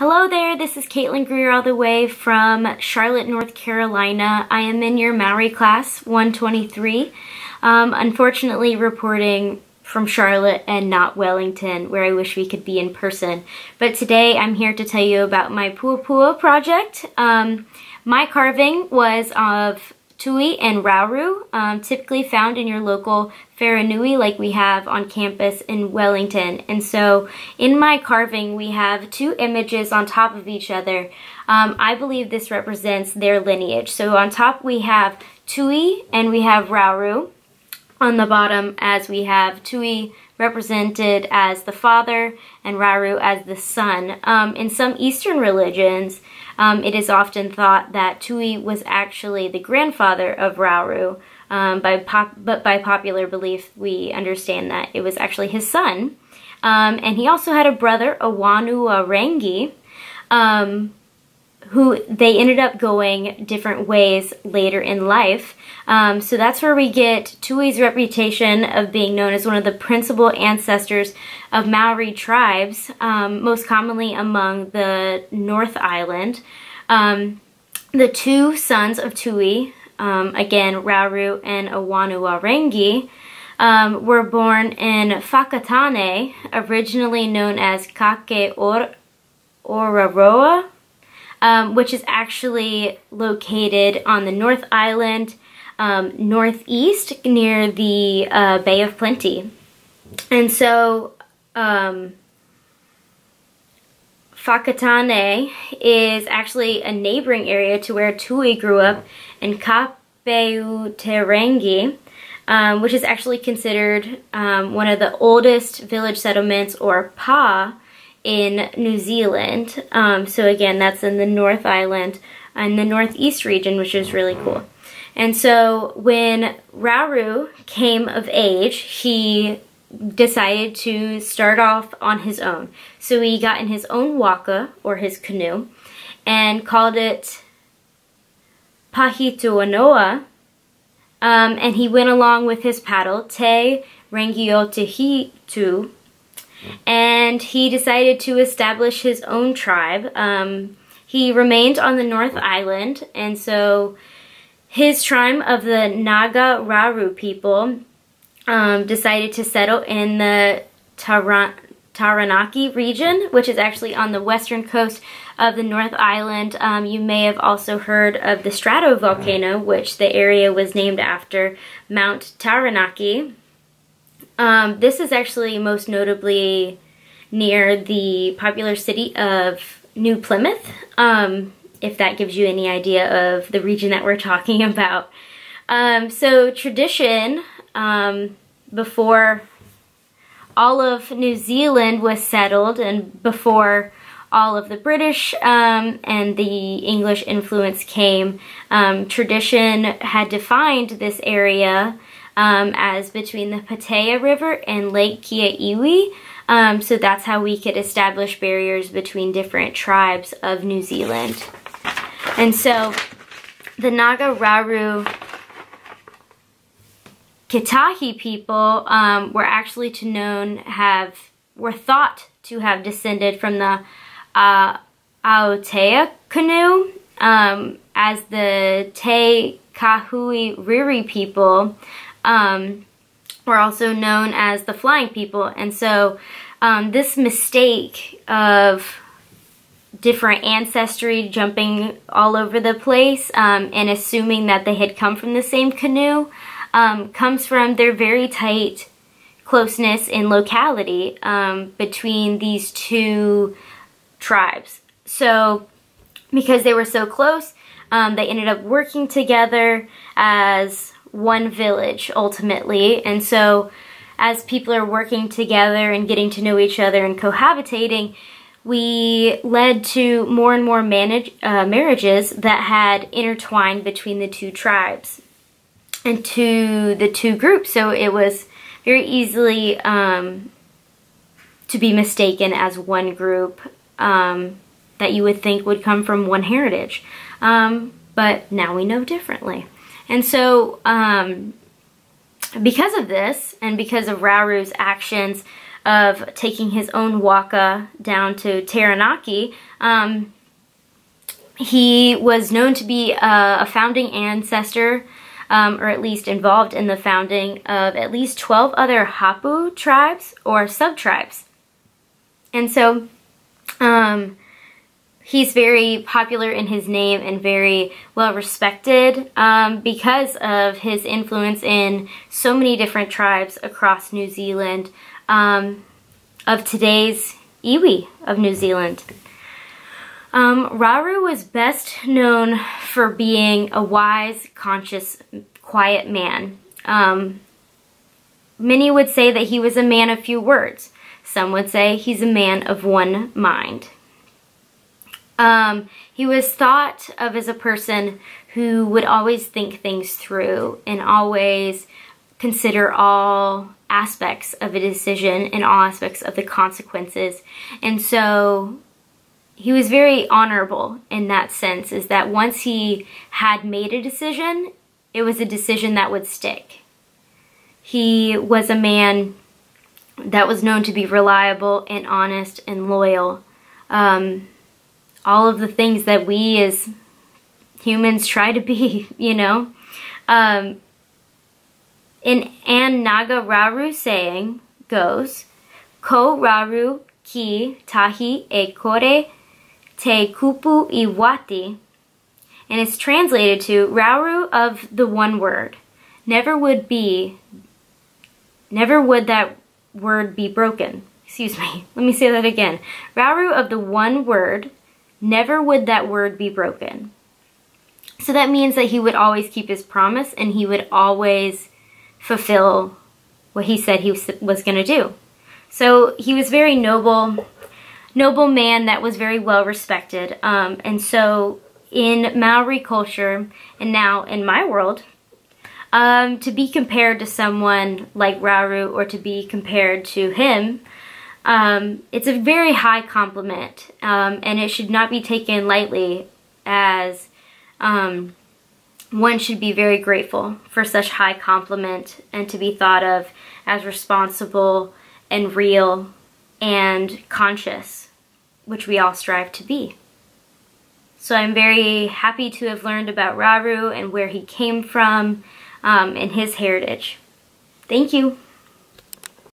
Hello there, this is Katelyn Greer all the way from Charlotte, North Carolina. I am in your Maori class 123. Um, unfortunately reporting from Charlotte and not Wellington, where I wish we could be in person. But today I'm here to tell you about my Puapua project. Um, my carving was of Toi and rauru, um, typically found in your local wharenui like we have on campus in Wellington. And so in my carving, we have two images on top of each other. Um, I believe this represents their lineage. So on top we have Toi and we have rauru. On the bottom as we have Toi represented as the father and Rauru as the son. Um, in some Eastern religions, um, it is often thought that Toi was actually the grandfather of Rauru, um, by pop but by popular belief, we understand that it was actually his son. Um, and he also had a brother, Awanuiarangi, um, who they ended up going different ways later in life. Um, so that's where we get Toi's reputation of being known as one of the principal ancestors of Maori tribes, um, most commonly among the North Island. Um, the two sons of Toi, um, again, Rauru and Awanuiarangi, um, were born in Whakatane, originally known as Kake or Oraroa, um, which is actually located on the North Island, um, northeast near the uh, Bay of Plenty. And so, um, Whakatane is actually a neighboring area to where Toi grew up in Kaputerangi, um, which is actually considered um, one of the oldest village settlements or pa in New Zealand. Um, so again, that's in the North Island and the Northeast region, which is really cool. And so when Rauru came of age, he decided to start off on his own. So he got in his own waka, or his canoe, and called it Pahituanoa, um, and he went along with his paddle, Te Rangiotehitu, and he decided to establish his own tribe. Um, he remained on the North Island, and so his tribe of the Nga Rauru people um, decided to settle in the Taran Taranaki region, which is actually on the western coast of the North Island. Um, you may have also heard of the stratovolcano, which the area was named after Mount Taranaki. Um, this is actually most notably near the popular city of New Plymouth, um, if that gives you any idea of the region that we're talking about. Um, so tradition, um, before all of New Zealand was settled and before all of the British um, and the English influence came, um, tradition had defined this area um, as between the Patea River and Lake Kiaiwi. Um, so that's how we could establish barriers between different tribes of New Zealand. And so the Nga Rauru Kitahi people um, were actually to known have, were thought to have descended from the uh, Aotea canoe, um, as the Te Kahui Rere people um, were also known as the flying people. And so um, this mistake of different ancestry jumping all over the place um, and assuming that they had come from the same canoe um, comes from their very tight closeness in locality um, between these two tribes. So because they were so close, um, they ended up working together as one village ultimately. And so as people are working together and getting to know each other and cohabitating, we led to more and more manage, uh, marriages that had intertwined between the two tribes and to the two groups. So it was very easily um, to be mistaken as one group um, that you would think would come from one heritage. Um, but now we know differently. And so um, because of this and because of Rauru's actions, of taking his own waka down to Taranaki, um, he was known to be a, a founding ancestor, um, or at least involved in the founding of at least 12 other Hapu tribes or sub-tribes. And so, um, he's very popular in his name and very well respected um, because of his influence in so many different tribes across New Zealand um, of today's iwi of New Zealand. Um, Rauru was best known for being a wise, conscious, quiet man. Um, many would say that he was a man of few words. Some would say he's a man of one mind. Um, he was thought of as a person who would always think things through and always consider all aspects of a decision and all aspects of the consequences. And so he was very honorable in that sense, is that once he had made a decision, it was a decision that would stick. He was a man that was known to be reliable and honest and loyal. Um, all of the things that we as humans try to be, you know. Um, in An Nga Rauru saying goes, Ko Rauru ki tahi e kore te kupu i whati, and it's translated to Rauru of the one word. Never would be, never would that word be broken. Excuse me, let me say that again. Rauru of the one word, Never would that word be broken. So that means that he would always keep his promise and he would always fulfill what he said he was, going to do. So he was very noble, noble man that was very well respected. Um, and so in Maori culture and now in my world, um, to be compared to someone like Rauru or to be compared to him um, it's a very high compliment, um, and it should not be taken lightly as um, one should be very grateful for such high compliment and to be thought of as responsible and real and conscious, which we all strive to be. So I'm very happy to have learned about Rauru and where he came from um, and his heritage. Thank you.